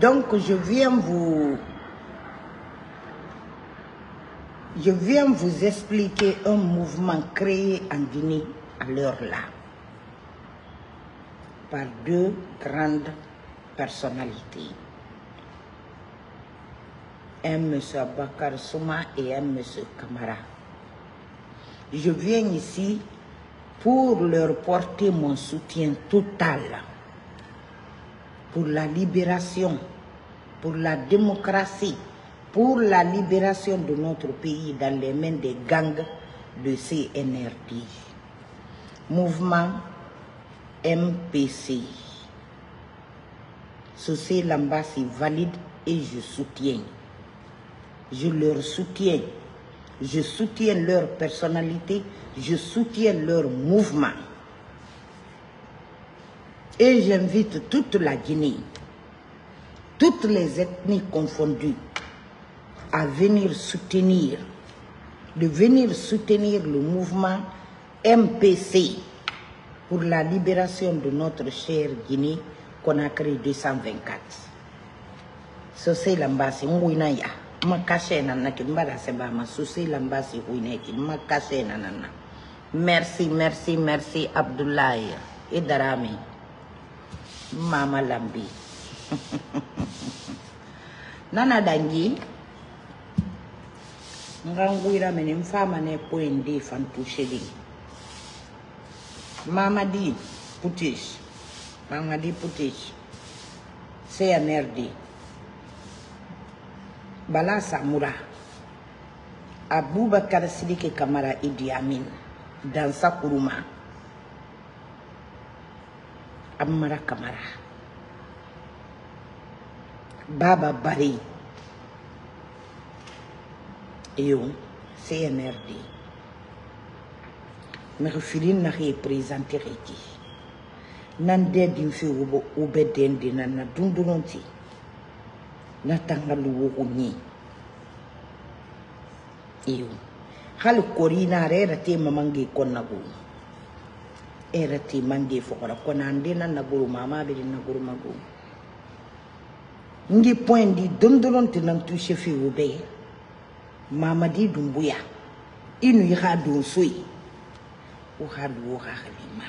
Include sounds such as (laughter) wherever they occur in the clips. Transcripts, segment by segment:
Donc, je viens vous... Je viens vous expliquer un mouvement créé en Guinée à l'heure-là par deux grandes personnalités. Un monsieur Bakar Souma et un monsieur Kamara. Je viens ici pour leur porter mon soutien total pour la libération, pour la démocratie, pour la libération de notre pays dans les mains des gangs de CNRD. Mouvement MPC. Ceci Lambassi valide et je soutiens. Je leur soutiens. Je soutiens leur personnalité, je soutiens leur mouvement. Et j'invite toute la Guinée, toutes les ethnies confondues, à venir soutenir, de venir soutenir le mouvement MPC pour la libération de notre chère Guinée Conakry 224. Sosé lambasi ngwina ya makashe na na kimbara seba ma sosé lambasi ngwina ki makashe na na na. Merci, merci, merci Abdoulaye et Darami. Mama Lambi. Nana dangi. Ngangwira mene mfama ne poende fantusheli. Mama di putish. Mama di putish. CNRD. Bala Samura. Abubakar Sidiki Kamara Idi Amin. Dansa Kuruma. an mara kamara. Baba bare yo cnrd mege filin na ge présente ge ke nan de din fe wo be den de na na dundulon ti. Na tangalu wo go nye yo. Hali kori na re ra te mamange konna go. e yɛrɛ t'i mange fɔkɔra kɔni an den na nagoro ma a m'a bɛɛ de nagoro ma go n di point di dɔni dɔrɔn tɛ na n tu sefe o bɛɛ ye mamadi dun boya i nu i ka don so ye o ka du o ka halima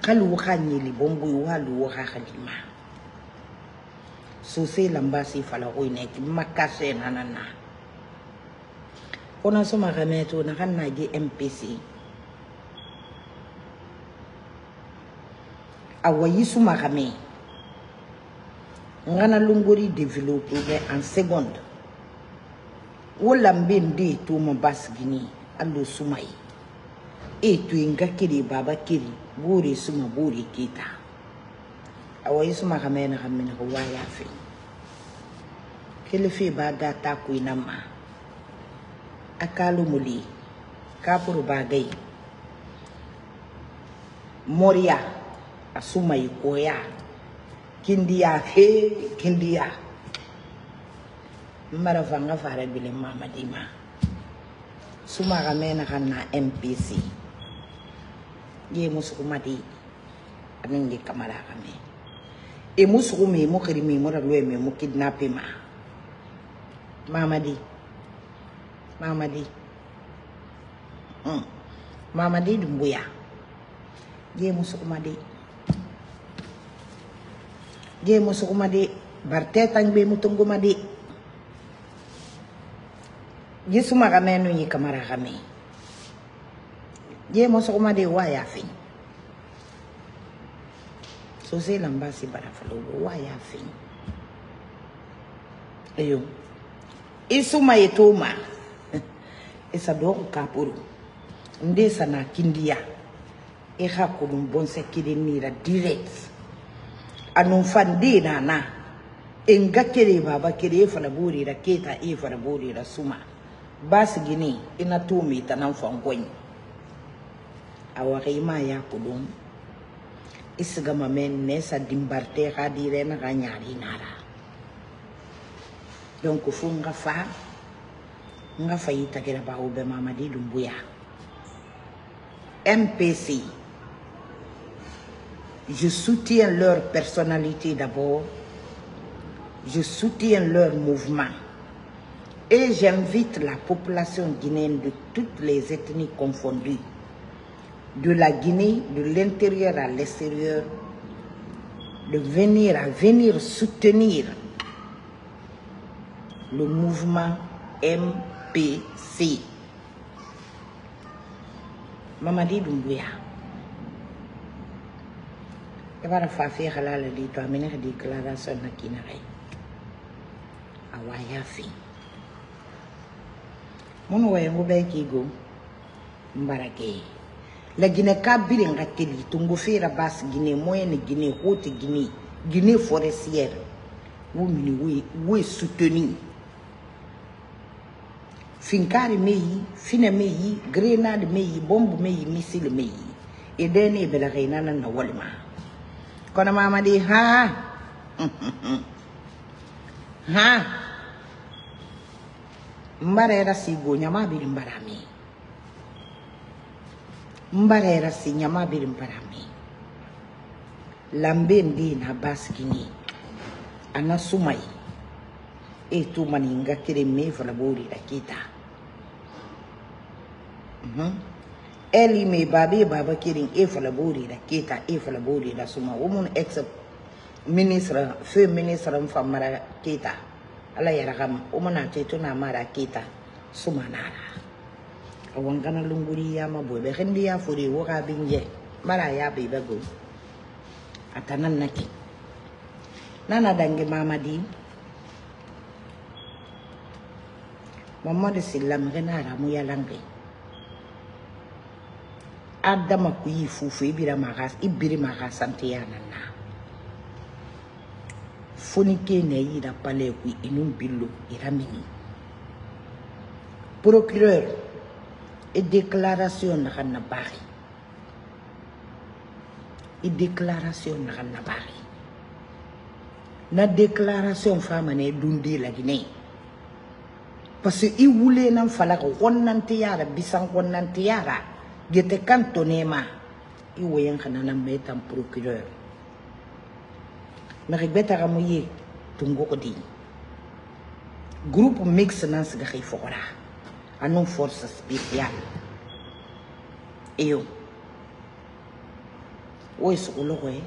kali o ka ɲeli bɔn bo ye o ka lu o ka halima sose lamba se fala ko ina ki makase nanana ona so magamete ona ka nna ke mpc Awayisu Marame. Ngana Lungori developed en seconde. Wolambe nde to Mombas Guinea, Allo Soumaï. E to Inga Kiri Baba Kiri, Bore Suma Bore Kita. Awayisu Marame na Ramina Waya Fe. Kele Fe Baga Taku Inama. Akalo Muli. Kapuru Bagay. Moria. Asumai koya. kindiya he kindiya mara fanga fara bile mama dima. Suma ga mena kana MPC ye musu kuma di anin ge kamara ga me e musu kuma mo kiri me mo ra lo me mo kidnap ma. Mama di. Mama di. Mm. mama di dumbuya. Ye musu kuma di Ge mo so kumadi. Barteta ngbe mo tong kumadi. Ge suma kame no nyi kamara kame. Ge mo so kumadi wa ya fin. So se lamba si bara falogo wa ya fin. Ayo. E, Isuma yetuma. Esa do kapuru. Ndesa na kindia. Eha kulum bonse kide mira direct. Anu fandina na inga kire baba kire fana buri da keta e fana buri da suma. Bas gini ina tumi tanan fangon awari ma ya kudum. Isiga mamen nesa dimbarte kadire na kanyari nara. Donc funga fa nga fayita kira bawo be mamadi dumbuya. MPC Je soutiens leur personnalité d'abord. Je soutiens leur mouvement. Et j'invite la population guinéenne de toutes les ethnies confondues, de la Guinée, de l'intérieur à l'extérieur, de venir à venir soutenir le mouvement MPC. Mamadi Doumbouya. E bara fa fe halala di to amene ka déclaration na kina kai awa ya fi mun waye ngo be ki go mbarake la gine ka bire nga teli tungo fera bas gine moyenne gine haute gine gine forestière wo mini wo soutenu finkari grenade bombe missile e dene bela reina Kona mama di ha. Ha. Mbarera sigo nyamabiri mbarami. Mbarera si nyamabiri mbarami. Lambe ndi na baskini. Anasumai. E tu maninga kire me falabori da kita. Mhm eli me babi baba kirin efala bori da keta efala bori da suma umun ex minisra fe ministre mfa mara keta ala yara rahama umana tetu na mara keta suma nara. A kana lunguri ya ma be hindi ya fure waka bin je mara ya bai bago. Nana dangi mamadi mamadi silam gana ramu ya adama ku yi fufu ibira maga ibiri maga sante ya nana. Foni ke ne yira pale ku inum billo iramini procureur e déclaration na kana bari e déclaration na kana bari. Na déclaration fama ne dundi la guinée parce que i wule nan falaka wonnante yara bisan Diete cantonema. I woyen kanana metan procureur. Marigbeta ramoye tungo odi. Groupe mix nan se gahi fora. Anon force spéciale. Eyo. Oye se ulogo e.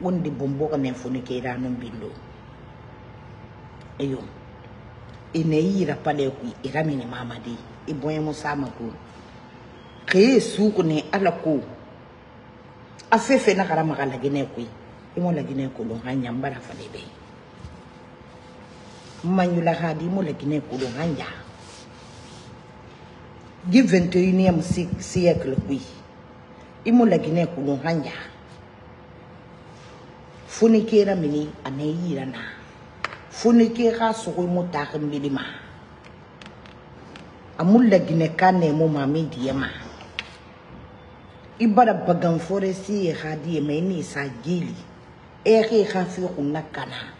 Wonde bombo kamen fone keira anon bindo. Eyo. Ene ira pale kui. Ira mini mama di. E Iboye mo sama kuru. ge e sukone ala ko a fe fe na gara maga lagine koyi e mo lagine kolon ga nyambara fa lebe manyula ga di mo lagine kolon ga nya. Di 21e siècle koyi e mo lagine kolon ga nya. Fonekera mini ana yirana fonekera sogo mo tagin bilima amulla gine kane mo mami diema ibara bagan foresi hadi me ni sa gili e ke ga fi kunna kana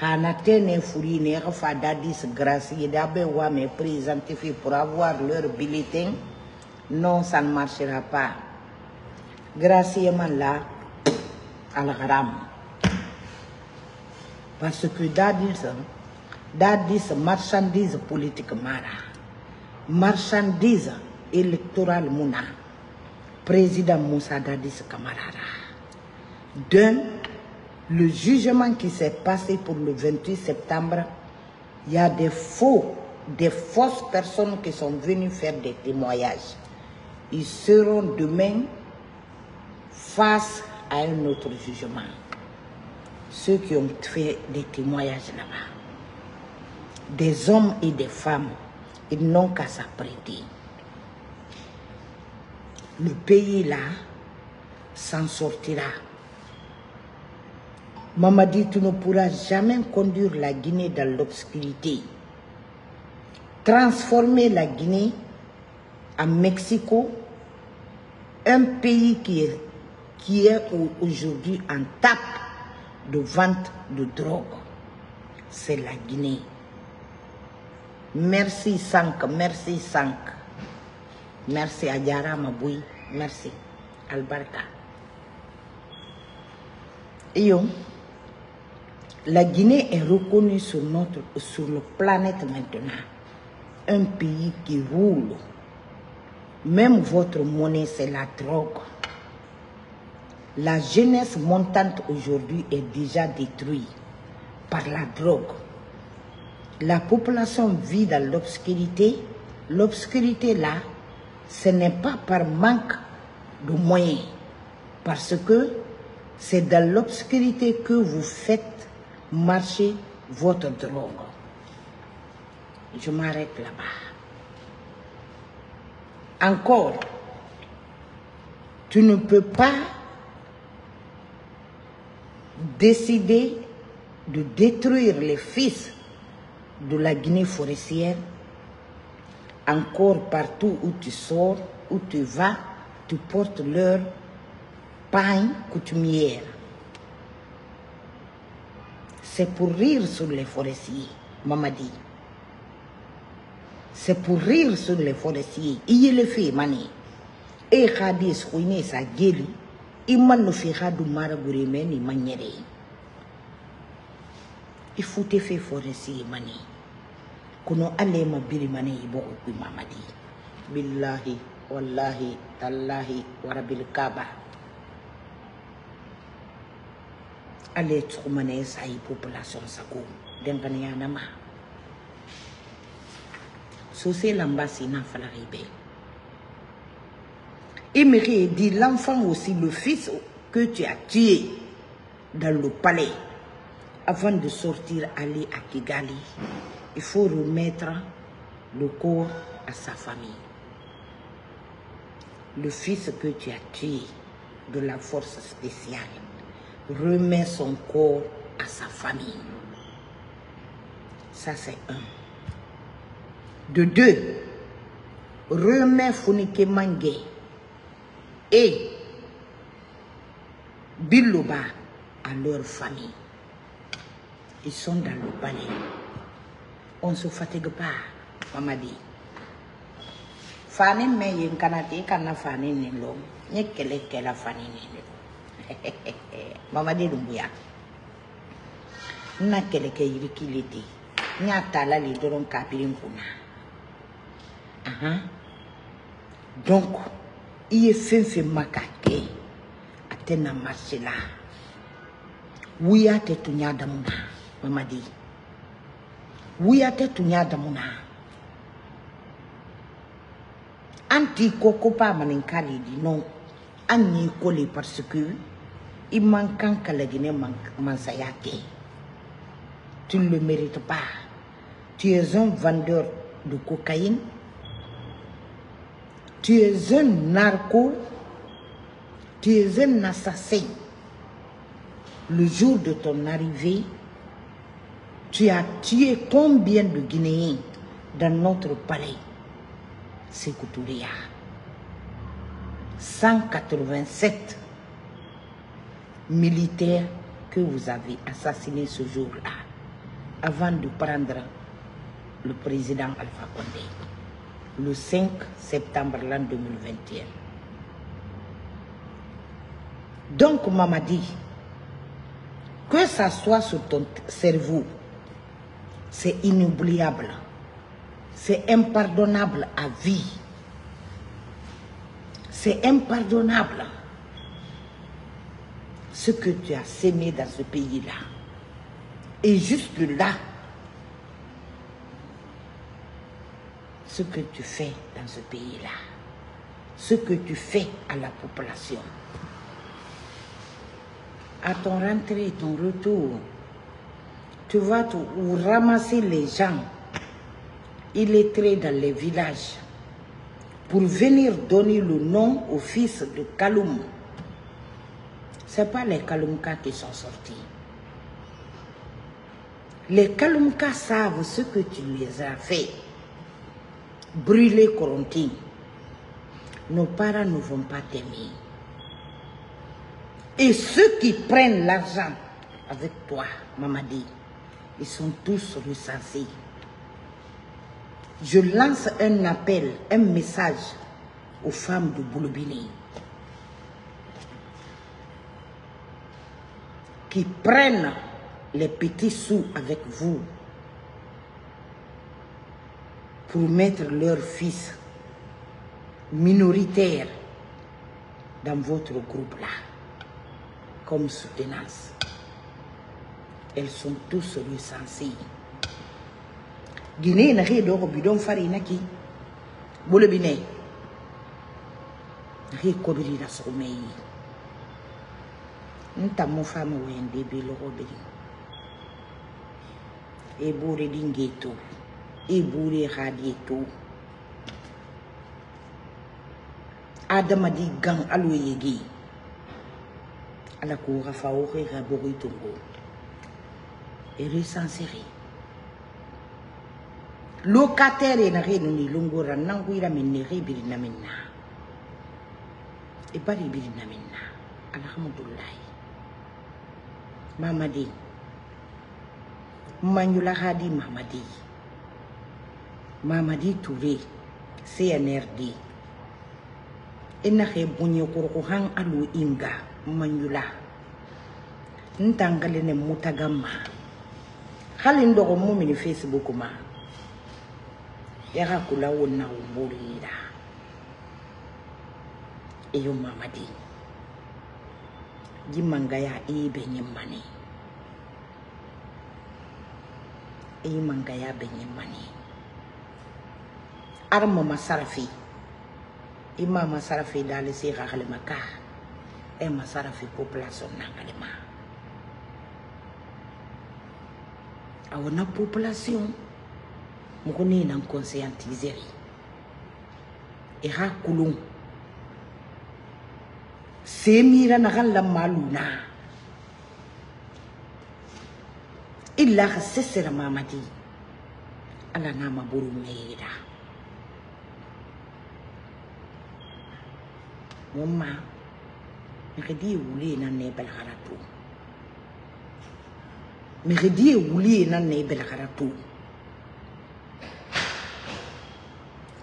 hana tene furi ne fa dadis grâce et d'abe wa me présenter pour avoir leur bulletin. Non ça ne marchera pas. Al gharam parce que marchandise politique marchandise électorale président Moussa Dadis Kamarara. D'un, le jugement qui s'est passé pour le 28 septembre, il y a des faux, des fausses personnes qui sont venues faire des témoignages. Ils seront demain face à un autre jugement. Ceux qui ont fait des témoignages là-bas. Des hommes et des femmes, ils n'ont qu'à s'apprêter le pays là s'en sortira. Mamadi, tu ne pourras jamais conduire la Guinée dans l'obscurité. Transformer la Guinée en Mexico, un pays qui est, aujourd'hui en tape de vente de drogue. C'est la Guinée. Merci Sank, merci Sank. Merci Adjara Maboui. Merci. Albarka. Et la Guinée est reconnue sur, notre, sur le planète maintenant. Un pays qui roule. Même votre monnaie, c'est la drogue. La jeunesse montante aujourd'hui est déjà détruite par la drogue. La population vit dans l'obscurité. L'obscurité là, ce n'est pas par manque de moyens, parce que c'est dans l'obscurité que vous faites marcher votre drogue. Je m'arrête là-bas. Encore, tu ne peux pas décider de détruire les fils de la Guinée forestière, encore partout où tu sors, où tu vas, tu portes leur pain coutumière. C'est pour rire sur les forestiers, Mamadi. C'est pour rire sur les forestiers. Il le fait, mani. Et Khadis, Khouine, sa guéli, il m'a ne fait pas de marabourimé ni manière. Il faut te faire forestier, mani. Kono ale ma biri mani ibo ku mamadi. Billahi, wallahi, tallahi, warabil kaba. Ale tsukumane sa yi population sako. Dengane ya nama. Sosé l'ambassade n'a pas l'arrivée. Éméré dit l'enfant aussi, le fils que tu as tué dans le palais, avant de sortir, aller à Kigali, il faut remettre le corps à sa famille. Le fils que tu as tué de la force spéciale, remet son corps à sa famille. Ça, c'est un. De deux, remets Funike Mangé et Bilouba à leur famille. Ils sont dans le palais. on ne se fatigue pas mamadi fani mɛn yen kana ten i kana fani nin lɔ n ye kɛlɛ kɛla fani nin de mamadi dun bonya n na kɛlɛ kɛ yiriki le ten n y'a ta la le dɔrɔn k'a biri n kunna donc i ye fɛn fɛn ma k'a kɛ a tɛ na marché la. Wuya tɛ tun y'a damu na mamadi wuya tɛ tun y'a damu na an maninka le di non. An y'i ko parce que i man kan ka laginɛ tu ne le mérites pas. Tu es un vendeur de cocaïne. Tu es un narco, tu es un assassin. Le jour de ton arrivée, tu as tué combien de Guinéens dans notre palais? C'est Koutouria. 187 militaires que vous avez assassinés ce jour-là, avant de prendre le président Alpha Condé le 5 septembre l'an 2021. Donc, maman dit, que ça soit sur ton cerveau, c'est inoubliable, c'est impardonnable à vie. C'est impardonnable ce que tu as sémé dans ce pays-là. Et juste là, ce que tu fais dans ce pays-là, ce que tu fais à la population. À ton rentrée ton retour, tu vas ramasser les gens illettrés dans les villages pour venir donner le nom au fils de Kaloum. Ce pas les Kaloumka qui sont sortis. Les Kaloumka savent ce que tu les as fait brûler Coronti. Nos parents ne vont pas t'aimer. Et ceux qui prennent l'argent avec toi, Mamadi, ils sont tous recensés. Je lance un appel, un message aux femmes de Bouloubini. qui prennent les petits sous avec vous pour mettre leurs fils minoritaires dans votre groupe-là comme soutenance. elles sont tous recensées. Guinée na xee ɗoxo bidon farina ki ɓoloɓi ne na xee koɓirina suxumeyi n tammo fama wayande be loxoɓiri e ɓore ɗi ngee to e ɓore xaɗe to adamadi gan alo yege ala ko xa fawoxe xa boxoy tongo et recenseri locataire enake nuni longora nangoira menere ibirina minna ebari ibirina minna alhamdulillahi mamadi. Manyulahadi mamadi. Mamadi ture cnrd enake bonye koroko han alo inga manyula. Ntangalene mutagamma kali n mumi ni facebook ma. Yaka kula wonna mama eyo mamadi jimangaya ibe nyimmani eyi mangaya be nyimmani ar mama sarafi. I mama sarafi dali si kakalima ka e ma sarafi population nangalima awona population moko ne na nkonscientisere exa kulon semira naxa lama luna illa xa sesera mamadi. Ala nama boru meyeda moma nexedi ye wulu ye na nebelxara tun meredi ye wuli ye na nna e belagara too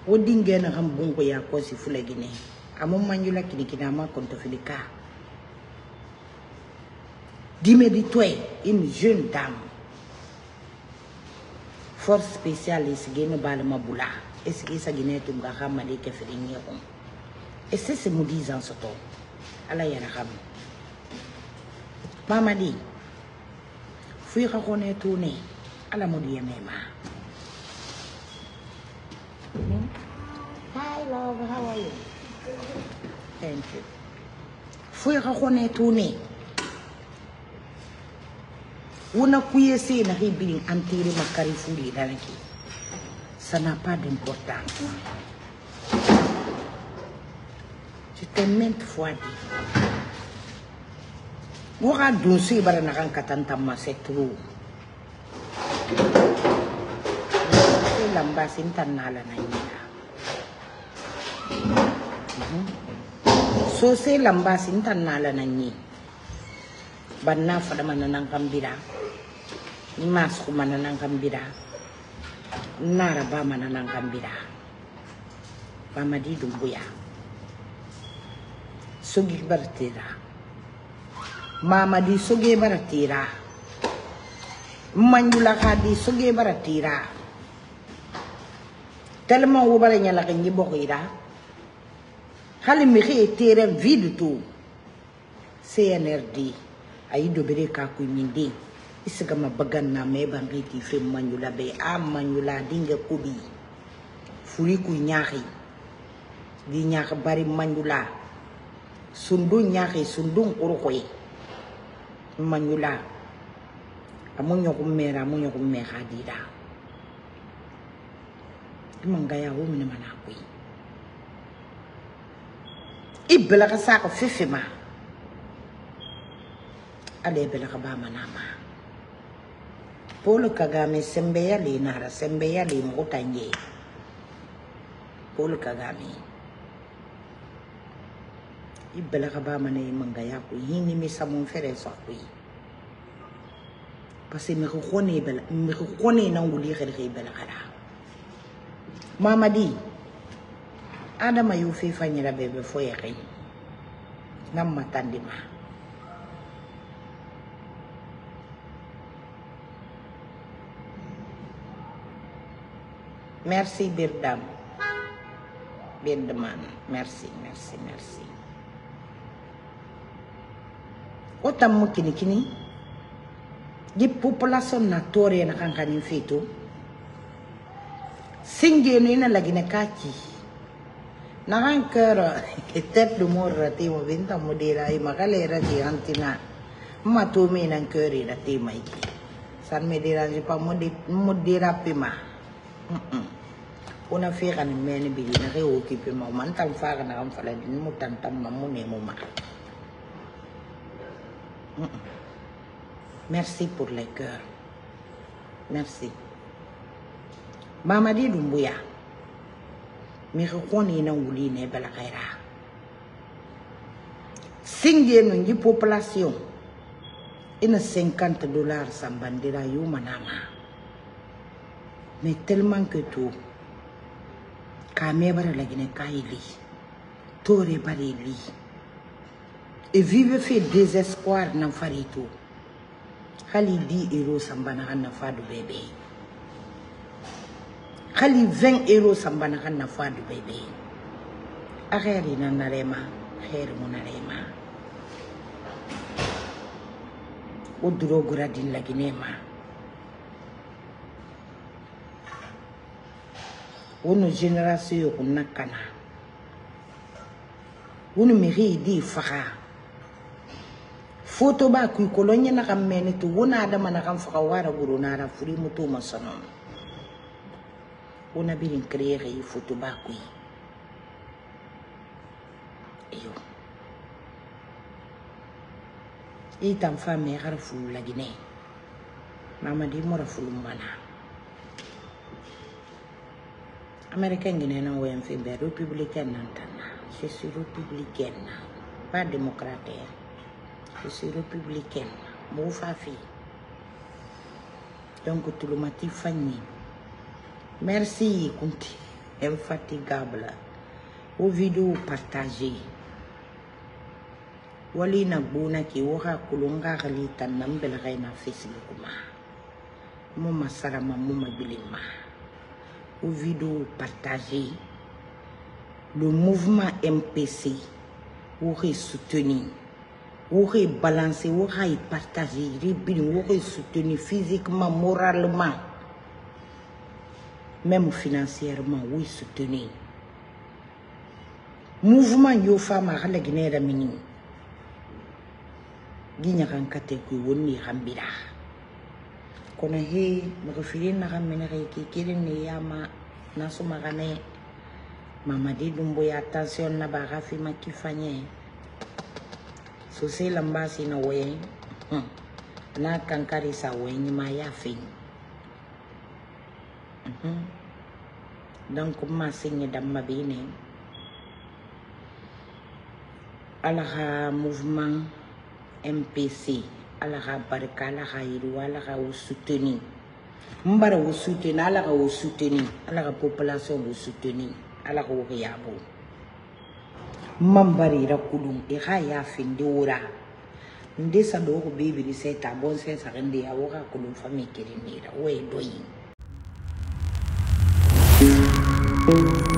o dingena ga mbongo ya kosi fulagine amo manyula kinikina ama kontofilika diméditoe une jeune dame. Force spéciale e sigene balema bula e sigi sagine tum ga ga mali ke firin ye kon e se se mudi zan soto ala yara ga mamadi fuy xa xone tone ala modu yemema Hi love, how are you? Thank you. Fuy xa xone tone wona kuye se na ke biling antiri makari fuli danaki ça n'a pas d'importance je t'ai maintes fois dit Waka dunsi bara nakang katanta masetru. Lambasin tanala na ina. Mhm. So se lambasin tanala na ni. Banna fada mananang kambira. Ni mas ko mananang kambira. Nara ba mananang kambira. Pamadi dumbuya. Sugig bartira. Mama di soge baratira. Manjula kadi soge baratira. Tellement wo bara nyala kan yibo ira. Hali mi xe tere vide tout CNRD ayi dobere ka ku minde isiga mabagan na me bangi ti fe manjula be. A manjula dinga kubi. Furi ku nyaaxi di ñaax bari manjula. Sundu ñaaxi sundu qurqoy manyula. A mo nyɔgo mmɛɛra a mo nyɔgo mmɛɛ ka di da i man ka ya o mine mana ko ye i bɛlɛka sa ka fefe ma ala ye bɛlɛka ba mana ma paul kagame sɛnbɛya le nara sɛnbɛya le mɔgɔ ta ɲɛ paul kagame. i ka ba mana i mangaya ko hi ni mi samu fere so ko parce que mi ko khone bala mi na nguli xere kara. Mama di, mamadi adama yo fe fanyira bebe fo ya ye xey ngam matandima Merci, Birdam. Birdaman. Merci, merci, merci. otammo kinikini di population na torena kankanin feto singeno ina lagine kaki. Nakan kera (laughs) tet dumorra temo benta modera i e makalera ti antina ma tome nan kere da tema iki san me derange pa modera pema una fekani mene bili nake okipe ma. Man tan fakanakan faladi mu tantamma mu nemo maka Merci pour les cœurs. Merci. Mamadi Doumbouya. Mire koni na wuli ne bala kaira. Singe no ngi population. Ina 50 dollars sambandira yuma nama. Mais tellement que tout. Kame bara lagine kaili. Tore bari li. Et vive fait désespoir nan farito. hali 10 euros sambana kan na fadu bebe hali 20 euros sambana kan na fadu bebe akheri na narema. Khair o duro gura din lagi nema wono generation yo kana wono di faga foto ba kui kolonya na kan meni tu wona ada mana kan faka wara guru na ra furi mutu masanon wona birin krere yi foto ba kui iyo itam fa me har fulu lagine mama di mora fulu mana américain ngine na? Woyen fi be républicaine nan tanna je suis républicaine pas démocrate je suis républicaine mo fa fi donc tulumati merci kunti. Infatigable. O vidéo partagé wali na gbuna ki woka kulunga gali tan nan belgai na facebook ma. Mo masara ma vidéo partagé le mouvement MPC aurait soutenu aurait partagé ribini aurait soutenu physiquement moralement. Même financièrement oui soutenu. Mouvement yo fama hala ginera mini ginya kan kate ku woni hambira kono he mako firin na kan mena kai kikirin ne na gafi makifanye so se lambasi na we hmm. na kankari sa we ni ma ya fin mm -hmm. donc ma sinye damma bine. Alaha mouvement MPC alaha barka alaha yiru alaha wo soutenu mbara wo soutenu alaha wo soutenu alaha population wo soutenu alaha wo mambarira kulum iga e ya finde wura nde sando ko bibiri sai ta bon sai sa gande ya woga kulum fami kirinira we doyi Thank you.